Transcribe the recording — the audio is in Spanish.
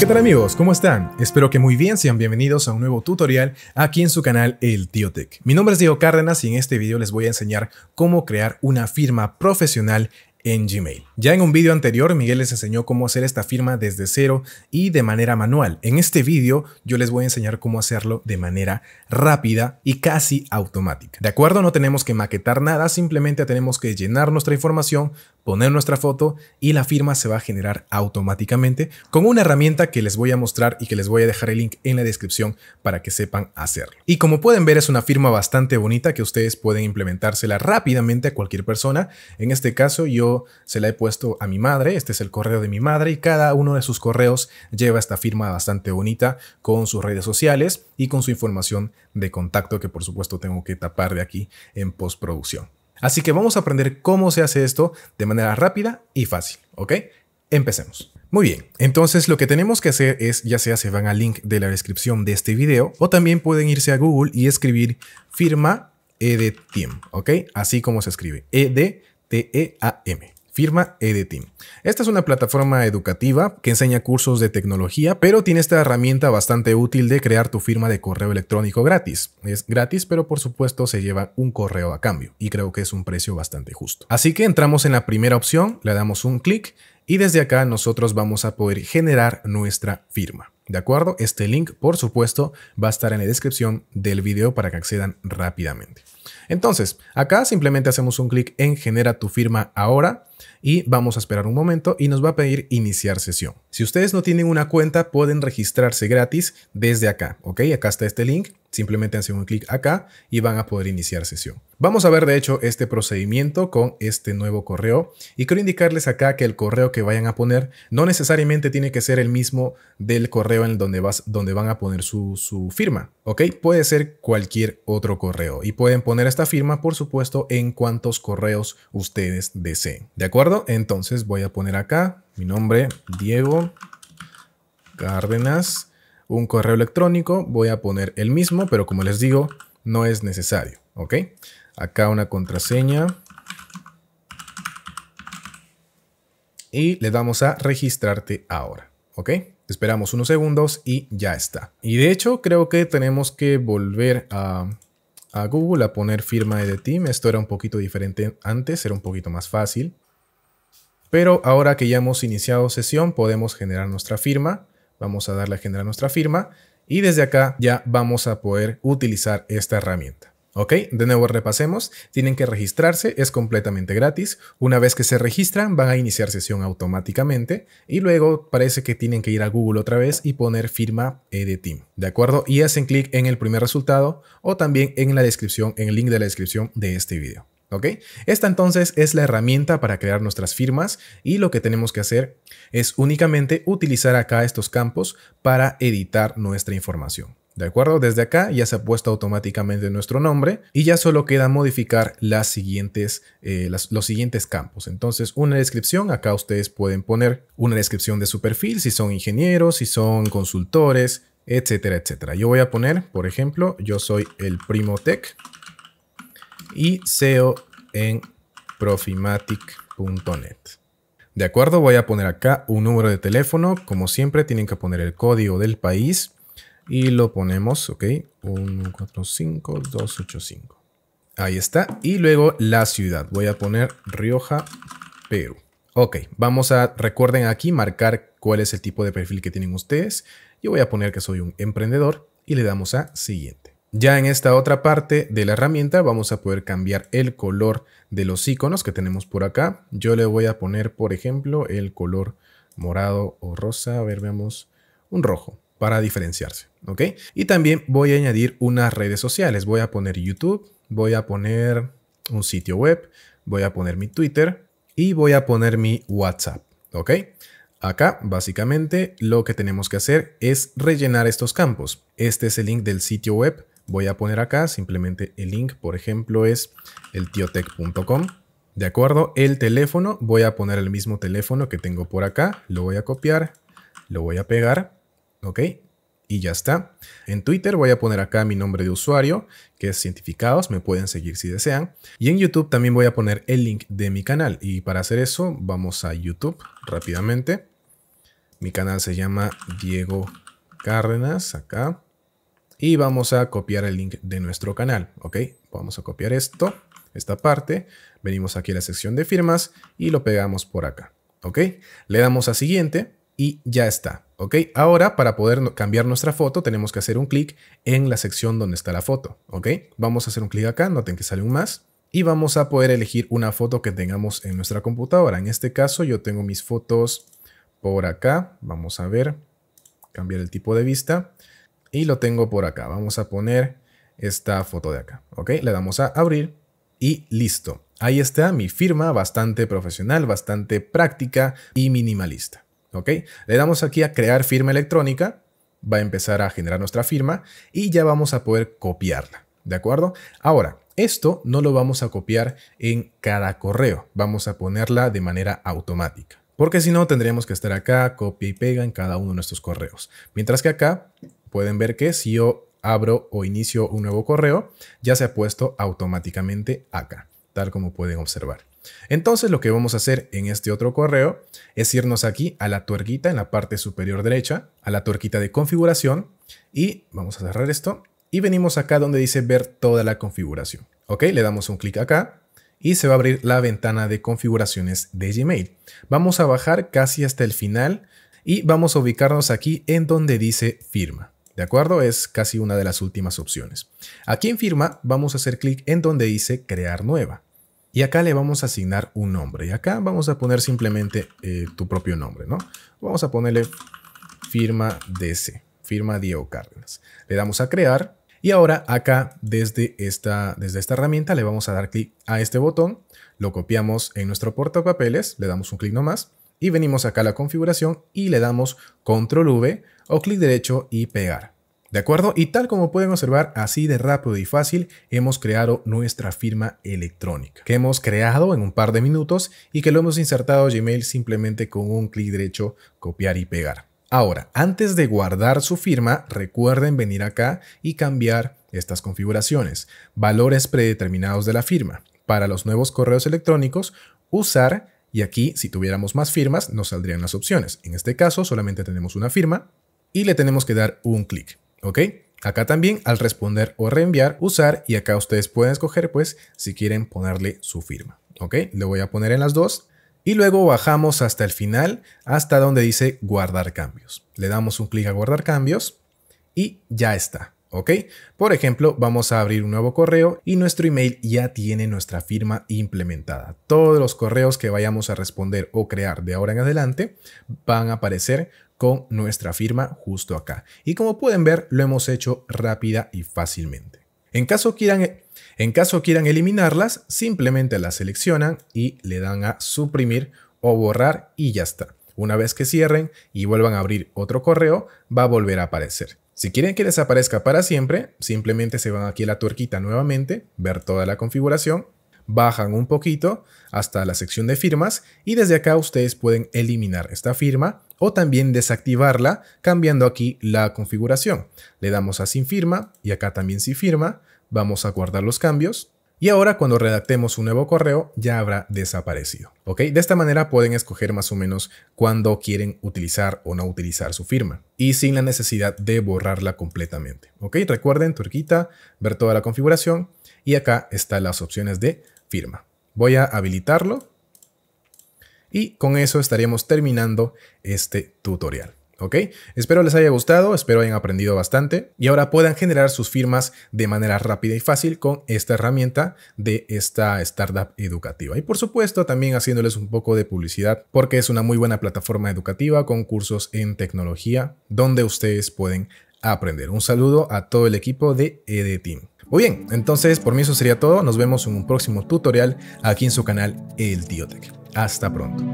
¿Qué tal amigos? ¿Cómo están? Espero que muy bien, sean bienvenidos a un nuevo tutorial aquí en su canal El Tío Tech. Mi nombre es Diego Cárdenas y en este video les voy a enseñar cómo crear una firma profesional en Gmail. Ya en un vídeo anterior, Miguel les enseñó cómo hacer esta firma desde cero y de manera manual. En este vídeo, yo les voy a enseñar cómo hacerlo de manera rápida y casi automática. ¿De acuerdo? No tenemos que maquetar nada, simplemente tenemos que llenar nuestra información, poner nuestra foto y la firma se va a generar automáticamente con una herramienta que les voy a mostrar y que les voy a dejar el link en la descripción para que sepan hacerlo. Y como pueden ver, es una firma bastante bonita que ustedes pueden implementársela rápidamente a cualquier persona. En este caso, yo se la he puesto a mi madre, este es el correo de mi madre y cada uno de sus correos lleva esta firma bastante bonita con sus redes sociales y con su información de contacto que por supuesto tengo que tapar de aquí en postproducción. Así que vamos a aprender cómo se hace esto de manera rápida y fácil, ¿ok? Empecemos. Muy bien, entonces lo que tenemos que hacer es, ya sea se van al link de la descripción de este video o también pueden irse a Google y escribir firma EDTeam, ¿ok? Así como se escribe, ED T-E-A-M. Firma Edetim. Esta es una plataforma educativa que enseña cursos de tecnología, pero tiene esta herramienta bastante útil de crear tu firma de correo electrónico gratis. Es gratis, pero por supuesto se lleva un correo a cambio y creo que es un precio bastante justo. Así que entramos en la primera opción, le damos un clic y desde acá nosotros vamos a poder generar nuestra firma. ¿De acuerdo? Este link, por supuesto, va a estar en la descripción del video para que accedan rápidamente. Entonces, acá simplemente hacemos un clic en genera tu firma ahora y vamos a esperar un momento y nos va a pedir iniciar sesión. Si ustedes no tienen una cuenta, pueden registrarse gratis desde acá, ¿ok? Acá está este link, simplemente hacen un clic acá y van a poder iniciar sesión. Vamos a ver de hecho este procedimiento con este nuevo correo y quiero indicarles acá que el correo que vayan a poner no necesariamente tiene que ser el mismo del correo en donde, van a poner su, su firma, ¿ok? Puede ser cualquier otro correo y pueden poner esta firma, por supuesto, en cuantos correos ustedes deseen. ¿De acuerdo? Entonces voy a poner acá mi nombre, Diego Cárdenas, un correo electrónico. Voy a poner el mismo, pero como les digo, no es necesario. ¿Ok? Acá una contraseña. Y le damos a registrarte ahora. ¿Ok? Esperamos unos segundos y ya está. Y de hecho, creo que tenemos que volver a Google a poner firma de team. Esto era un poquito diferente antes, era un poquito más fácil. Pero ahora que ya hemos iniciado sesión, podemos generar nuestra firma. Vamos a darle a generar nuestra firma y desde acá ya vamos a poder utilizar esta herramienta. Ok, de nuevo repasemos, tienen que registrarse, es completamente gratis. Una vez que se registran, van a iniciar sesión automáticamente y luego parece que tienen que ir a Google otra vez y poner firma Team, ¿de acuerdo? Y hacen clic en el primer resultado o también en la descripción, en el link de la descripción de este video. ¿Ok? Esta entonces es la herramienta para crear nuestras firmas y lo que tenemos que hacer es únicamente utilizar acá estos campos para editar nuestra información. ¿De acuerdo? Desde acá ya se ha puesto automáticamente nuestro nombre y ya solo queda modificar las siguientes, eh, los siguientes campos. Entonces, una descripción, acá ustedes pueden poner una descripción de su perfil, si son ingenieros, si son consultores, etcétera, etcétera. Yo voy a poner, por ejemplo, yo soy el Primo Tech y SEO en profimatic.net. De acuerdo, voy a poner acá un número de teléfono. Como siempre, tienen que poner el código del país y lo ponemos, ok, 145285. Ahí está. Y luego la ciudad. Voy a poner Rioja, Perú. Ok, vamos a, recuerden aquí, marcar cuál es el tipo de perfil que tienen ustedes. Yo voy a poner que soy un emprendedor y le damos a siguiente. Ya en esta otra parte de la herramienta vamos a poder cambiar el color de los iconos que tenemos por acá. Yo le voy a poner, por ejemplo, el color morado o rosa. A ver, veamos, un rojo para diferenciarse, ¿ok? Y también voy a añadir unas redes sociales. Voy a poner YouTube, voy a poner un sitio web, voy a poner mi Twitter y voy a poner mi WhatsApp, ¿ok? Acá, básicamente, lo que tenemos que hacer es rellenar estos campos. Este es el link del sitio web. Voy a poner acá simplemente el link, por ejemplo, es eltiotech.com. De acuerdo, el teléfono, voy a poner el mismo teléfono que tengo por acá. Lo voy a copiar, lo voy a pegar ¿ok? Y ya está. En Twitter voy a poner acá mi nombre de usuario, que es Cientificados, me pueden seguir si desean. Y en YouTube también voy a poner el link de mi canal. Y para hacer eso, vamos a YouTube rápidamente. Mi canal se llama Diego Cárdenas, acá. Y vamos a copiar el link de nuestro canal, ¿ok? Vamos a copiar esto, esta parte. Venimos aquí a la sección de firmas y lo pegamos por acá, ¿ok? Le damos a siguiente y ya está, ¿ok? Ahora, para poder cambiar nuestra foto, tenemos que hacer un clic en la sección donde está la foto, ¿ok? Vamos a hacer un clic acá, noten que sale un más. Y vamos a poder elegir una foto que tengamos en nuestra computadora. En este caso, yo tengo mis fotos por acá. Vamos a ver, cambiar el tipo de vista. Y lo tengo por acá. Vamos a poner esta foto de acá, ¿ok? Le damos a abrir y listo. Ahí está mi firma, bastante profesional, bastante práctica y minimalista. ¿Ok? Le damos aquí a crear firma electrónica, va a empezar a generar nuestra firma y ya vamos a poder copiarla, ¿de acuerdo? Ahora, esto no lo vamos a copiar en cada correo, vamos a ponerla de manera automática. Porque si no, tendríamos que estar acá, copia y pega en cada uno de nuestros correos. Mientras que acá pueden ver que si yo abro o inicio un nuevo correo, ya se ha puesto automáticamente acá, tal como pueden observar. Entonces lo que vamos a hacer en este otro correo es irnos aquí a la tuerquita en la parte superior derecha, a la tuerquita de configuración y vamos a cerrar esto y venimos acá donde dice ver toda la configuración. Ok, le damos un clic acá y se va a abrir la ventana de configuraciones de Gmail. Vamos a bajar casi hasta el final y vamos a ubicarnos aquí en donde dice firma. ¿De acuerdo? Es casi una de las últimas opciones. Aquí en firma vamos a hacer clic en donde dice crear nueva. Y acá le vamos a asignar un nombre. Y acá vamos a poner simplemente eh, tu propio nombre, ¿no? Vamos a ponerle firma DC, firma Diego Cárdenas. Le damos a crear. Y ahora acá desde esta, desde esta herramienta le vamos a dar clic a este botón. Lo copiamos en nuestro portapapeles. Le damos un clic nomás. Y venimos acá a la configuración y le damos control V o clic derecho y pegar. ¿De acuerdo? Y tal como pueden observar, así de rápido y fácil hemos creado nuestra firma electrónica, que hemos creado en un par de minutos y que lo hemos insertado a Gmail simplemente con un clic derecho, copiar y pegar. Ahora, antes de guardar su firma, recuerden venir acá y cambiar estas configuraciones. Valores predeterminados de la firma. Para los nuevos correos electrónicos, usar, y aquí si tuviéramos más firmas nos saldrían las opciones. En este caso solamente tenemos una firma y le tenemos que dar un clic. ¿Ok? Acá también al responder o reenviar, usar y acá ustedes pueden escoger pues si quieren ponerle su firma, ¿ok? Le voy a poner en las dos y luego bajamos hasta el final, hasta donde dice guardar cambios. Le damos un clic a guardar cambios y ya está. ¿ok? Por ejemplo, vamos a abrir un nuevo correo y nuestro email ya tiene nuestra firma implementada. Todos los correos que vayamos a responder o crear de ahora en adelante van a aparecer con nuestra firma justo acá. Y como pueden ver, lo hemos hecho rápida y fácilmente. En caso quieran, en caso quieran eliminarlas, simplemente las seleccionan y le dan a suprimir o borrar y ya está. Una vez que cierren y vuelvan a abrir otro correo, va a volver a aparecer. Si quieren que desaparezca para siempre, simplemente se van aquí a la tuerquita nuevamente, ver toda la configuración bajan un poquito hasta la sección de firmas y desde acá ustedes pueden eliminar esta firma o también desactivarla cambiando aquí la configuración. Le damos a sin firma y acá también sin firma, vamos a guardar los cambios y ahora cuando redactemos un nuevo correo ya habrá desaparecido. ¿ok? De esta manera pueden escoger más o menos cuándo quieren utilizar o no utilizar su firma y sin la necesidad de borrarla completamente. ¿ok? Recuerden, turquita, ver toda la configuración y acá están las opciones de firma. Voy a habilitarlo y con eso estaríamos terminando este tutorial. ¿ok? Espero les haya gustado, espero hayan aprendido bastante y ahora puedan generar sus firmas de manera rápida y fácil con esta herramienta de esta startup educativa. Y por supuesto también haciéndoles un poco de publicidad porque es una muy buena plataforma educativa con cursos en tecnología donde ustedes pueden aprender. Un saludo a todo el equipo de EDTeam. Muy bien, entonces por mí eso sería todo. Nos vemos en un próximo tutorial aquí en su canal El Tío Hasta pronto.